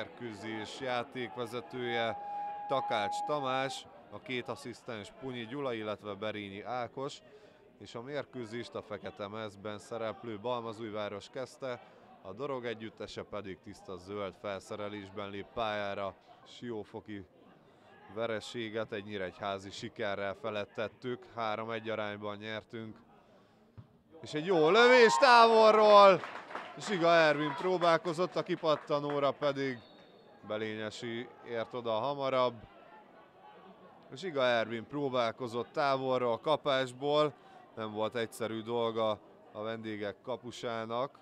mérkőzés játékvezetője Takács Tamás, a két asszisztens Punyi Gyula, illetve Berényi Ákos, és a mérkőzést a fekete mezben szereplő Balmazújváros kezdte, a Dorog együttese pedig tiszta zöld felszerelésben lép pályára. Siófoki vereséget egy nyíregyházi sikerrel felettettük, 3-1 arányban nyertünk. És egy jó lövés távolról, Zsiga Ervin próbálkozott, a kipattanóra pedig Belényesi ért oda hamarabb. Zsiga Ervin próbálkozott távolról a kapásból, nem volt egyszerű dolga a vendégek kapusának,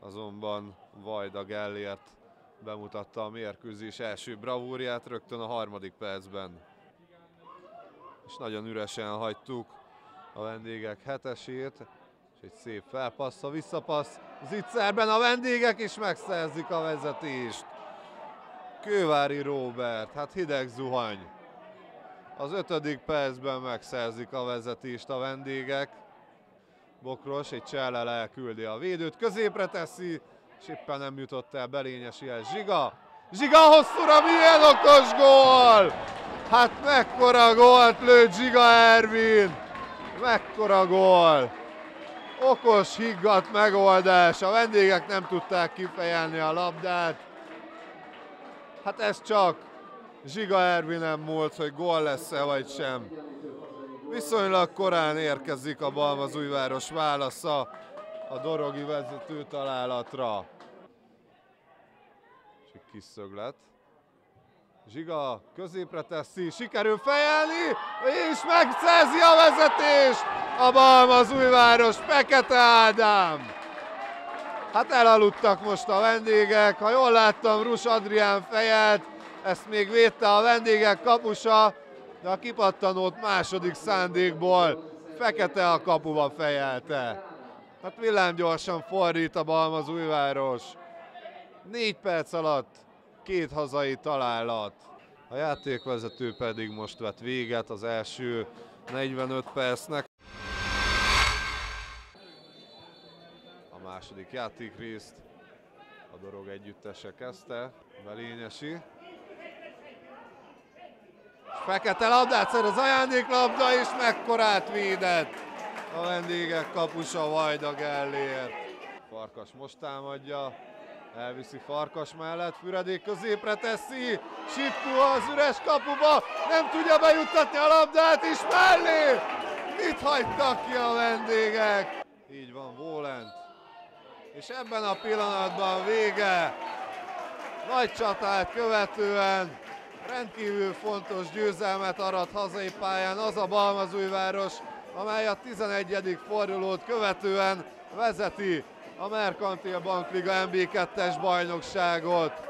azonban Vajda Gellért bemutatta a mérkőzés első bravúriát rögtön a harmadik percben. És nagyon üresen hagytuk a vendégek hetesét, és egy szép felpassz, a visszapassz Zicserben a vendégek is megszerzik a vezetést. Kővári Róbert, hát hideg zuhany. Az ötödik percben megszerzik a vezetést a vendégek. Bokros egy csellel elküldi a védőt, középre teszi, és éppen nem jutott el Belényesi el Zsiga. Zsiga hosszúra, milyen okos gól! Hát mekkora gólt lőtt Zsiga Ervin! Mekkora gól! Okos, higgadt megoldás, a vendégek nem tudták kifejelni a labdát. Hát ez csak Zsiga Ervinen múlt, hogy gól lesz-e vagy sem. Viszonylag korán érkezik a Balmazújváros válasza a Dorogi vezető találatra. És egy kis szöglet. Zsiga középre teszi, sikerül fejelni, és megszerzi a vezetést a Balmazújváros, Pekete Ádám. Hát elaludtak most a vendégek, ha jól láttam, Rus Adrián fejelt, ezt még védte a vendégek kapusa, de a kipattanót második szándékból fekete a kapuba fejelte. Hát villámgyorsan fordít a Balmazújváros. Négy perc alatt két hazai találat. A játékvezető pedig most vett véget az első 45 percnek. A második játékrészt a Dorog együttese kezdte, Belényesi. Fekete labdát szer az ajándéklabda, és mekkorát védett a vendégek kapusa Vajda Gellért. Farkas most támadja, elviszi Farkas mellett, Füredék középre teszi, Sipku az üres kapuba, nem tudja bejuttatni a labdát, és mellé! Mit hagytak ki a vendégek? Így van, Volent. És ebben a pillanatban vége. Nagy csatát követően rendkívül fontos győzelmet arat hazai pályán az a Balmazújváros, amely a 11. fordulót követően vezeti a Merkantil Bankliga MB2-es bajnokságot.